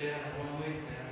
Gracias.